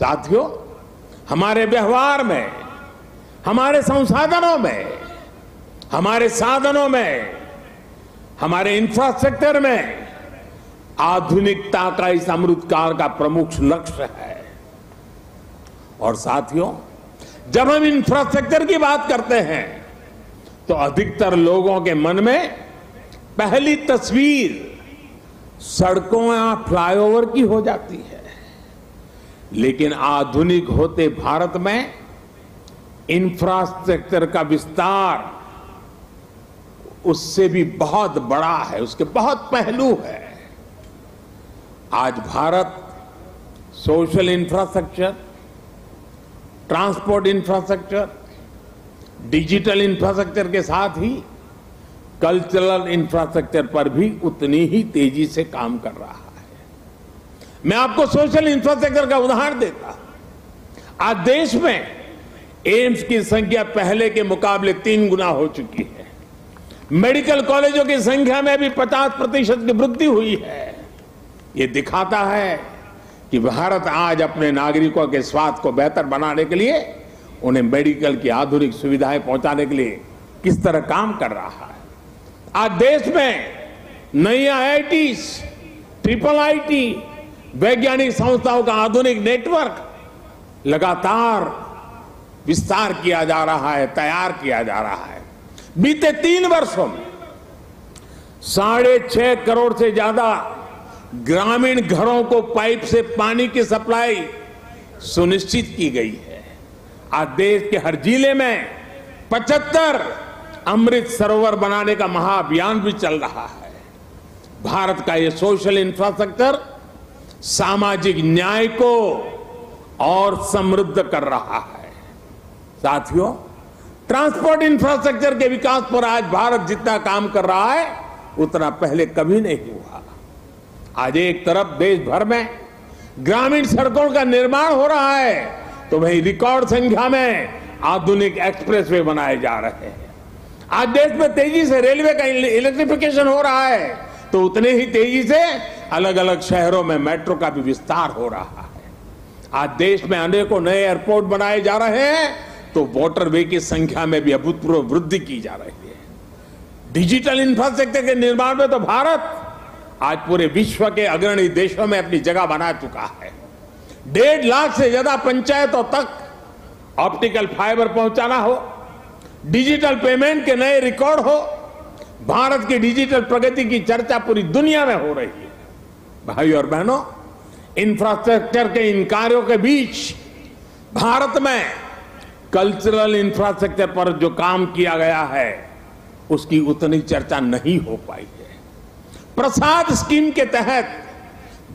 साथियों, हमारे व्यवहार में, हमारे संसाधनों में, हमारे साधनों में, हमारे इंफ्रास्ट्रक्चर में, आधुनिकता का इस अमृत काल का प्रमुख लक्ष्य है। और साथियों, जब हम इंफ्रास्ट्रक्चर की बात करते हैं तो अधिकतर लोगों के मन में पहली तस्वीर सड़कों या फ्लाईओवर की हो जाती है। लेकिन आधुनिक होते भारत में इंफ्रास्ट्रक्चर का विस्तार उससे भी बहुत बड़ा है, उसके बहुत पहलू है। आज Bharat social infrastructure transport infrastructure digital infrastructure के साथ ही कल्चरल इंफ्रास्ट्रक्चर पर भी उतनी ही तेज़ी से काम कर रहा है। मैं आपको सोशल इंफ्रास्ट्रक्चर का उदाहरण देता आज देश में एम्स की संख्या पहले के मुकाबले तीन गुना हो चुकी है। मेडिकल कॉलेजों की संख्या में भी 50 प्रतिशत की वृद्धि हुई है। ये दिखाता है कि भारत आज अपने नागरिकों के स्वास्थ्य को बेहतर बनाने के लिए, उन्हें मेडिकल की आधुनिक सुविधाएँ पहुँचाने के लिए किस तरह काम कर रहा है। आज देश में नई आईआईटी ट्रिपल आईटी वैज्ञानिक संस्थाओं का आधुनिक नेटवर्क लगातार विस्तार किया जा रहा है, तैयार किया जा रहा है। बीते तीन वर्षों में साढ़े छह करोड़ से ज़्यादा ग्रामीण घरों को पाइप से पानी की सप्लाई सुनिश्चित की गई है। आज देश के हर ज़िले में 75 अमृत सरोवर बनाने का महाअभियान भी चल रहा है। भारत का ये सोशल इंफ्रास्ट्रक्चर सामाजिक न्याय को और समृद्ध कर रहा है। साथियों ट्रांसपोर्ट इंफ्रास्ट्रक्चर के विकास पर आज भारत जितना काम कर रहा है, उतना पहले कभी नहीं हुआ। आज एक तरफ़ देश भर में ग्रामीण सड़कों का निर्माण हो रहा है तो वही रिकॉर्ड संख्या में आधुनिक एक्सप्रेसवे बनाए जा रहे हैं। आज देश में तेज़ी से रेलवे का इलेक्ट्रिफिकेशन हो रहा है। तो उतने ही तेज़ी से अलग अलग शहरों में मेट्रो का भी विस्तार हो रहा है। आज देश में अनेकों नए एयरपोर्ट बनाए जा रहे हैं तो वाटरवे की संख्या में भी अभूतपूर्व वृद्धि की जा रही है। डिजिटल इंफ्रास्ट्रक्चर के निर्माण में तो भारत आज पूरे विश्व के अग्रणी देशों में अपनी जगह बना चुका है। डेढ़ लाख से ज़्यादा पंचायतों तक ऑप्टिकल फाइबर पहुंचाना हो, डिजिटल पेमेंट के नए रिकॉर्ड हो भारत की डिजिटल प्रगति की चर्चा पूरी दुनिया में हो रही है। भाई और बहनों इंफ्रास्ट्रक्चर के इन कार्यों के बीच भारत में कल्चरल इंफ्रास्ट्रक्चर पर जो काम किया गया है, उसकी उतनी चर्चा नहीं हो पाई है। प्रसाद स्कीम के तहत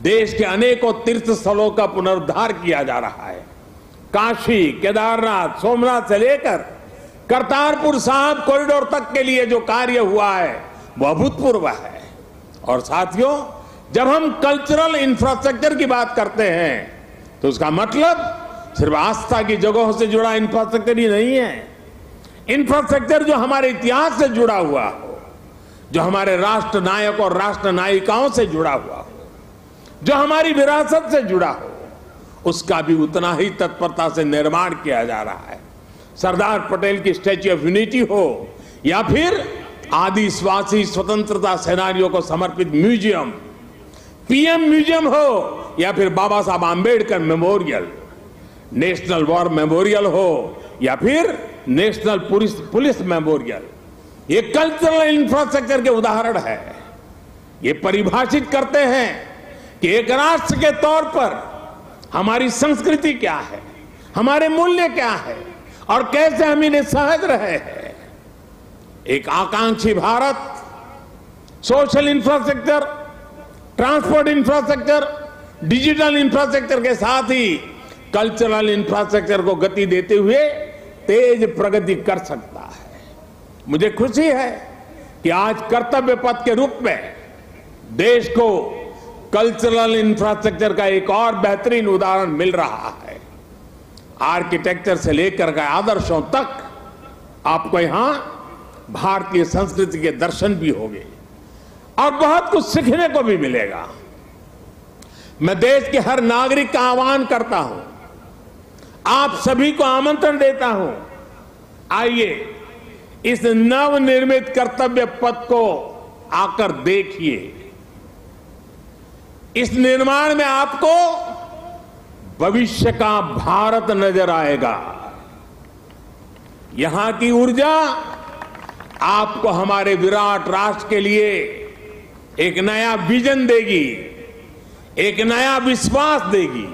देश के अनेकों तीर्थ स्थलों का पुनरुद्धार किया जा रहा है। काशी, केदारनाथ, सोमनाथ से लेकर करतारपुर साहब कॉरिडोर तक के लिए जो कार्य हुआ है, वो अभूतपूर्व है। और साथियों, जब हम कल्चरल इंफ्रास्ट्रक्चर की बात करते हैं तो उसका मतलब सिर्फ़ आस्था की जगहों से जुड़ा इंफ्रास्ट्रक्चर ही नहीं है। इंफ्रास्ट्रक्चर जो हमारे इतिहास से जुड़ा हुआ हो, जो हमारे राष्ट्र नायक और राष्ट्र नायिकाओं से जुड़ा हुआ हो, जो हमारी विरासत से जुड़ा हो, उसका भी उतना ही तत्परता से निर्माण किया जा रहा है। सरदार पटेल की स्टैच्यू ऑफ़ यूनिटी हो, या फिर आदिवासी स्वतंत्रता सेनानियों को समर्पित म्यूज़ियम, पीएम म्यूज़ियम हो, या फिर Baba Saheb Ambedkar memorial, national war memorial हो, या फिर नेशनल पुलिस पुलिस मेमोरियल। ये कल्चरल इंफ्रास्ट्रक्चर के उदाहरण है। ये परिभाषित करते हैं कि एक राष्ट्र के तौर पर हमारी संस्कृति क्या है, हमारे मूल्य क्या है और कैसे हम इन्हें सहज रहे हैं? एक आकांक्षी Bharat social infrastructure transport infrastructure digital infrastructure के साथ ही कल्चरल इंफ्रास्ट्रक्चर को गति देते हुए तेज प्रगति कर सकता है। मुझे खुशी है कि आज कर्तव्य पथ के रूप में देश को कल्चरल इंफ्रास्ट्रक्चर का एक और बेहतरीन उदाहरण मिल रहा है। आर्किटेक्चर से लेकर के आदर्शों तक आपको यहाँ भारतीय संस्कृति के दर्शन भी होंगे। और बहुत कुछ सीखने को भी मिलेगा। मैं देश के हर नागरिक का आह्वान करता हूँ। आप सभी को आमंत्रण देता हूँ। आइए, इस नवनिर्मित कर्तव्य पथ को आकर देखिए। इस निर्माण में आपको भविष्य का भारत नज़र आएगा। यहाँ की ऊर्जा आपको हमारे विराट राष्ट्र के लिए एक नया विजन देगी, एक नया विश्वास देगी।